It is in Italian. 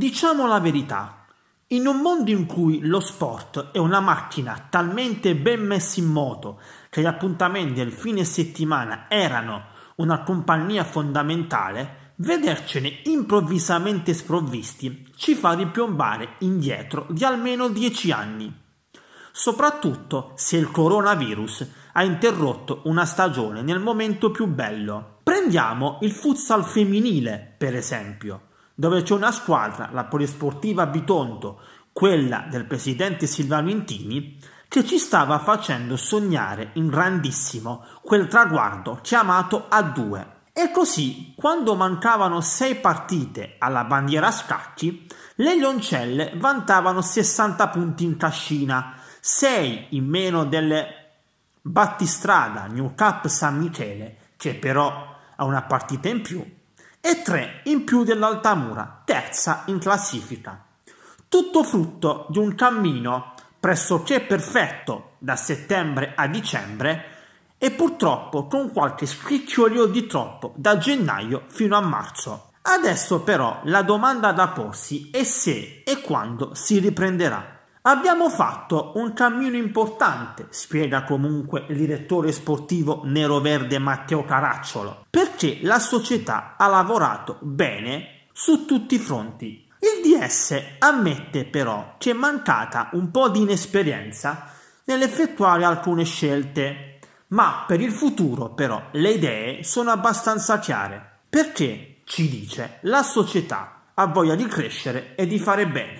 Diciamo la verità, in un mondo in cui lo sport è una macchina talmente ben messa in moto che gli appuntamenti del fine settimana erano una compagnia fondamentale, vedercene improvvisamente sprovvisti ci fa ripiombare indietro di almeno dieci anni. Soprattutto se il coronavirus ha interrotto una stagione nel momento più bello. Prendiamo il futsal femminile, per esempio, dove c'è una squadra, la Polisportiva Bitonto, quella del presidente Silvano Intini, che ci stava facendo sognare in grandissimo quel traguardo chiamato A2. E così, quando mancavano sei partite alla bandiera a scacchi, le Lioncelle vantavano 60 punti in cascina, 6 in meno delle Battistrada New Cup San Michele, che però ha una partita in più, e 3 in più dell'Altamura, terza in classifica. Tutto frutto di un cammino pressoché perfetto da settembre a dicembre e purtroppo con qualche scricchiolio di troppo da gennaio fino a marzo. Adesso però la domanda da porsi è se e quando si riprenderà. Abbiamo fatto un cammino importante, spiega comunque il direttore sportivo nero-verde Matteo Caracciolo, perché la società ha lavorato bene su tutti i fronti. Il DS ammette però che è mancata un po' di inesperienza nell'effettuare alcune scelte, ma per il futuro però le idee sono abbastanza chiare, perché, ci dice, la società ha voglia di crescere e di fare bene.